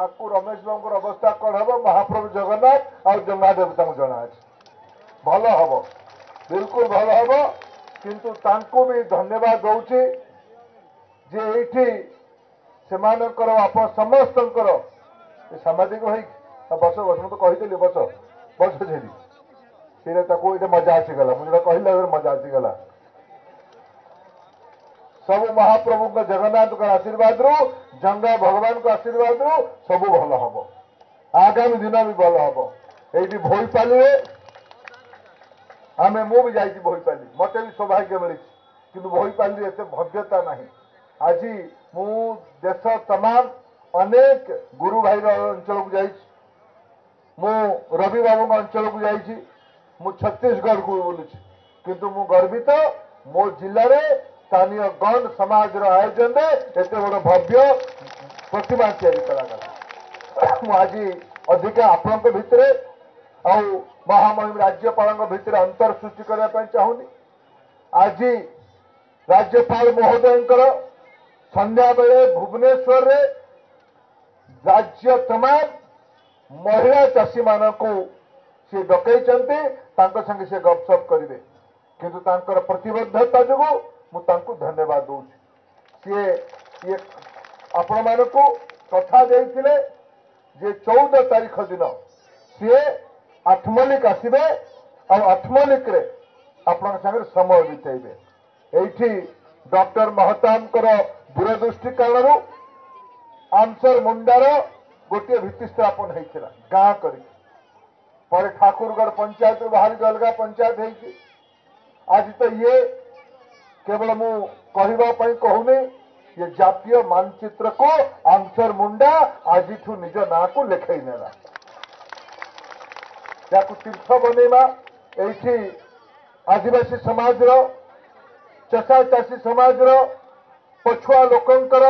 ताकु रमेश बाबू अवस्था कौन हम महाप्रभु जगन्नाथ और गंगा देवता को जाना है हम बिल्कुल भला हम किंतु भी धन्यवाद दूँ जे ये से करो समस्त सामाजिक हो बस बस तो कहीं बस ले बसो फिर ताकु इधर मजा आसीगला मुझे तो कहीं मजा आसीगला सब महाप्रभु जगन्नाथ का आशीर्वाद रू ଜଙ୍ଗା ଭଗବାନଙ୍କ ଆଶୀର୍ବାଦରୁ ସବୁ ଭଲ ହବ ଆଗାମୀ ଦିନ ବି ଭଲ ହବ ଏଇଠି ଭୋଇପାଲିରେ ଆମେ ମୁଁ ବି ଯାଇଛି ଭୋଇପାଲି ମୋତେ ବି ସୌଭାଗ୍ୟ ମିଳିଛି କିନ୍ତୁ ଭୋଇପାଲିରେ ଏତେ ଭବ୍ୟତା ନାହିଁ ଆଜି ମୁଁ ଦେଶ ତମାମ ଅନେକ ଗୁରୁ ଭାଇର ଅଞ୍ଚଳକୁ ଯାଇଛି ମୁଁ ରବି ବାବୁଙ୍କ ଅଞ୍ଚଳକୁ ଯାଇଛି ମୁଁ ଛତିଶଗଡ଼କୁ ବୁଲୁଛି କିନ୍ତୁ ମୁଁ ଗର୍ବିତ ମୋ ଜିଲ୍ଲାରେ स्थानीय गण समाज आयोजन एत बड़ भव्य प्रतिमा या आपण महामहिम राज्यपाल भितर अंतर सृष्टि करने चाहूनी आज राज्यपाल महोदय संध्या बेले भुवनेश्वर रे राज्य तमाम महिला चाषी मान सी डक संगे से गपसप करे कि प्रतबद्धता जुड़ू ମୁଁ ତାଙ୍କୁ ଧନ୍ୟବାଦ ଦେଉଛି ସିଏ ଇଏ ଆପଣମାନଙ୍କୁ କଥା ଦେଇଥିଲେ ଯେ ଚଉଦ ତାରିଖ ଦିନ ସିଏ ଆଠମଲ୍ଲିକ ଆସିବେ ଆଉ ଆଠମଲ୍ଲିକରେ ଆପଣଙ୍କ ସାଙ୍ଗରେ ସମୟ ବିତେଇବେ ଏଇଠି ଡକ୍ଟର ମହତାବଙ୍କର ଦୂରଦୃଷ୍ଟି କାରଣରୁ ଆନ୍ସର ମୁଣ୍ଡାର ଗୋଟିଏ ଭିତ୍ତି ସ୍ଥାପନ ହେଇଥିଲା ଗାଁ କରିକି ପରେ ଠାକୁରଗଡ଼ ପଞ୍ଚାୟତରୁ ବାହାରିକି ଅଲଗା ପଞ୍ଚାୟତ ହେଇଛି ଆଜି ତ ଇଏ केवल मु कहने ये जातीय मानचित्र को आंसर मुंडा आज निज ना को लिखे नेला या तीर्थ बनवा ये आदिवासी समाज चषा चाषी समाज पछुआ लोकंर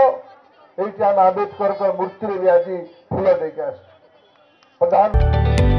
ये आम आम्बेदकर मूर्ति भी आज फूल देकर प्रधान